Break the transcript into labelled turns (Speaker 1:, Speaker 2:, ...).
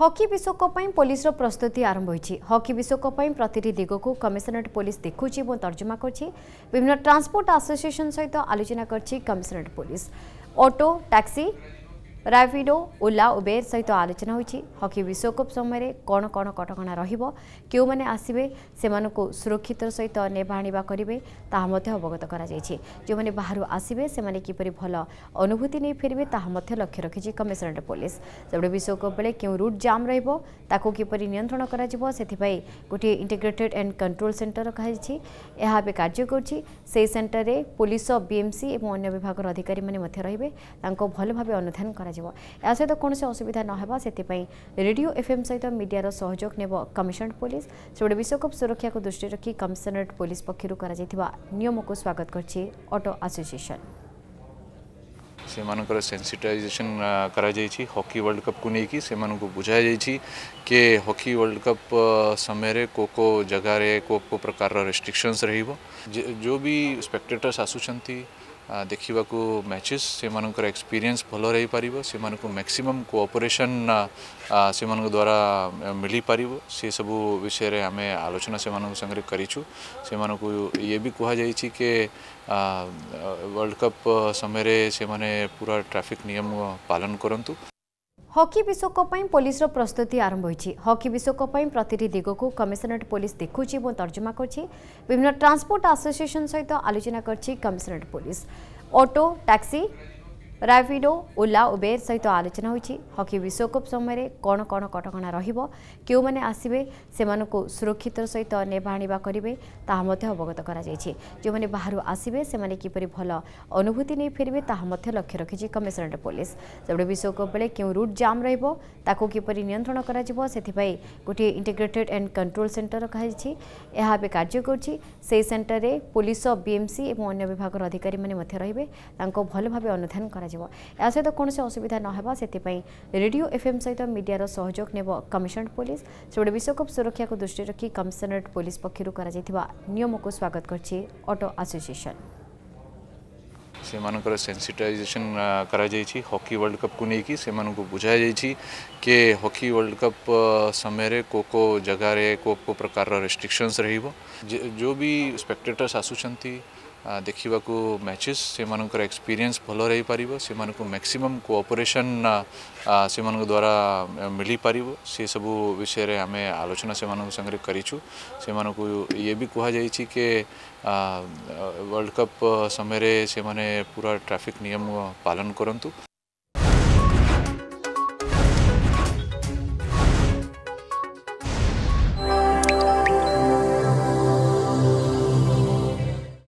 Speaker 1: hockey বিশ্বকপ পুলিশর প্রস্তুতি আরম্ভ হয়েছে হকি বিশ্বকপ প্রতিটি দিগক কমিশনরেট পুলিশ দেখুছি এবং তর্জমা করছে বিভিন্ন ট্রান্সপোর্ট আসোসিয়েসন সহ আলোচনা করছে commissionerate police auto taxi Rapido Ola Uber ସହିତ ଆଲୋଚନା ହୋଇଛି ହକି ବିଶ୍ୱକପ୍ ସମୟରେ କ'ଣ କ'ଣ କଟକଣା ରହିବ କେଉଁମାନେ ଆସିବେ ସେମାନଙ୍କୁ ସୁରକ୍ଷିତର ସହିତ ନେବା ଆଣିବା କରିବେ ତାହା ମଧ୍ୟ ଅବଗତ କରାଯାଇଛି ଯେଉଁମାନେ ବାହାରୁ ଆସିବେ ସେମାନେ କିପରି ଭଲ ଅନୁଭୂତି ନେଇ ଫେରିବେ ତାହା ମଧ୍ୟ ଲକ୍ଷ୍ୟ ରଖିଛି କମିଶନରେଟ୍ ପୋଲିସ୍ ସେପଟେ ବିଶ୍ୱକପ୍ ବେଳେ କେଉଁ ରୁଟ୍ ଜାମ୍ ରହିବ ତାକୁ କିପରି ନିୟନ୍ତ୍ରଣ କରାଯିବ ସେଥିପାଇଁ ଗୋଟିଏ ଇଣ୍ଟିଗ୍ରେଟେଡ୍ ଆଣ୍ଡ କଣ୍ଟ୍ରୋଲ୍ ସେଣ୍ଟର ରଖାଯାଇଛି ଏହା ଏବେ କାର୍ଯ୍ୟ କରୁଛି ସେହି ସେଣ୍ଟରରେ ପୋଲିସ ବିଏମ୍ସି ଏବଂ ଅନ୍ୟ ବିଭାଗର ଅଧିକାରୀମାନେ ମଧ୍ୟ ରହିବେ ତାଙ୍କୁ ଭଲ ଭାବେ ଅନୁଧ୍ୟାନ କରାଯିବ କରାଯିବ ଏହା ସହିତ କୌଣସି ଅସୁବିଧା ନ ହେବା ସେଥିପାଇଁ ରେଡିଓ ଏଫ୍ଏମ୍ ସହିତ ମିଡିଆର ସହଯୋଗ ନେବ କମିଶନରେଟ୍ ପୋଲିସ ସେପଟେ ବିଶ୍ୱକପ୍ ସୁରକ୍ଷାକୁ ଦୃଷ୍ଟିରେ ରଖି କମିଶନରେଟ୍ ପୋଲିସ ପକ୍ଷରୁ କରାଯାଇଥିବା ନିୟମକୁ ସ୍ୱାଗତ କରିଛି ଅଟୋ ଆସୋସିଏସନ୍
Speaker 2: ସେମାନଙ୍କର ସେନ୍ସିଟାଇଜେସନ୍ କରାଯାଇଛି ହକି ୱାର୍ଲଡ କପ୍କୁ ନେଇକି ସେମାନଙ୍କୁ ବୁଝାଯାଇଛି କି ହକି ୱାର୍ଲଡ କପ୍ ସମୟରେ କେଉଁ କେଉଁ ଜାଗାରେ କେଉଁ କେଉଁ ପ୍ରକାରର ରେଷ୍ଟ୍ରିକ୍ସନ୍ସ ରହିବ ଯେଉଁ ବି ସ୍ପେକ୍ଟେଟର୍ସ ଆସୁଛନ୍ତି देखा मैचेस से मानकर एक्सपीरियंस भल रही पार से मैक्सीम कोअपरेसन से द्वारा मिल पार से सब विषय आम आलोचना से मानते करें ये भी कह जा वर्ल्ड कप समय से पूरा ट्राफिक
Speaker 1: निम पालन करूँ হকি বিশ্বকপ পুলিশর প্রস্তুতি আরম্ভ হয়েছে হকি বিশ্বকপ প্রতিটি দিগক কমিশনরেট পুলিশ দেখুছি এবং তর্জমা করছে বিভিন্ন ট্রান্সপোর্ট আসোসিয়েসন সহ আলোচনা করছে commissionerate police auto taxi Rapido Ola Uber ସହିତ ଆଲୋଚନା ହୋଇଛି ହକି ବିଶ୍ୱକପ୍ ସମୟରେ କ'ଣ କ'ଣ କଟକଣା ରହିବ କେଉଁମାନେ ଆସିବେ ସେମାନଙ୍କୁ ସୁରକ୍ଷିତର ସହିତ ନେବା ଆଣିବା କରିବେ ତାହା ମଧ୍ୟ ଅବଗତ କରାଯାଇଛି ଯେଉଁମାନେ ବାହାରୁ ଆସିବେ ସେମାନେ କିପରି ଭଲ ଅନୁଭୂତି ନେଇ ଫେରିବେ ତାହା ମଧ୍ୟ ଲକ୍ଷ୍ୟ ରଖିଛି କମିଶନରେଟ୍ ପୋଲିସ ସେଭଳି ବିଶ୍ୱକପ୍ ବେଳେ କେଉଁ ରୁଟ୍ ଜାମ୍ ରହିବ ତାକୁ କିପରି ନିୟନ୍ତ୍ରଣ କରାଯିବ ସେଥିପାଇଁ ଗୋଟିଏ ଇଣ୍ଟିଗ୍ରେଟେଡ୍ ଆଣ୍ଡ କଣ୍ଟ୍ରୋଲ ସେଣ୍ଟର ରଖାଯାଇଛି ଏହା ଏବେ କାର୍ଯ୍ୟ କରୁଛି ସେହି ସେଣ୍ଟରରେ ପୋଲିସ ବିଏମ୍ସି ଏବଂ ଅନ୍ୟ ବିଭାଗର ଅଧିକାରୀମାନେ ମଧ୍ୟ ରହିବେ ତାଙ୍କୁ ଭଲ ଭାବେ ଅନୁଧ୍ୟାନ କରାଯିବ କରାଯିବ ଏହା ସହିତ କୌଣସି ଅସୁବିଧା ନ ହେବା ସେଥିପାଇଁ ରେଡିଓ ଏଫ୍ଏମ୍ ସହିତ ମିଡିଆର ସହଯୋଗ ନେବ କମିଶନରେଟ୍ ପୋଲିସ ସେପଟେ ବିଶ୍ୱକପ୍ ସୁରକ୍ଷାକୁ ଦୃଷ୍ଟିରେ ରଖି କମିଶନରେଟ୍ ପୋଲିସ ପକ୍ଷରୁ କରାଯାଇଥିବା ନିୟମକୁ ସ୍ୱାଗତ କରିଛି ଅଟୋ ଆସୋସିଏସନ୍
Speaker 2: ସେମାନଙ୍କର ସେନ୍ସିଟାଇଜେସନ୍ କରାଯାଇଛି ହକି ୱାର୍ଲଡ଼ କପ୍କୁ ନେଇକି ସେମାନଙ୍କୁ ବୁଝାଯାଇଛି କି ହକି ୱାର୍ଲଡ଼ କପ୍ ସମୟରେ କେଉଁ କେଉଁ ଜାଗାରେ କେଉଁ କେଉଁ ପ୍ରକାରର ରେଷ୍ଟ୍ରିକ୍ସନ୍ସ ରହିବ ଯେଉଁ ବି ସ୍ପେକ୍ଟେଟର୍ସ ଆସୁଛନ୍ତି देखा मैचेस से एक्सपीरियंस भल पार से मैक्सीम कोअपरेसन से द्वारा मिल पार से सब विषय आम आलोचना से संगे करूँ से ये भी कहुई कि वर्ल्ड कप समय से पूरा ट्राफिक नियम पालन करूँ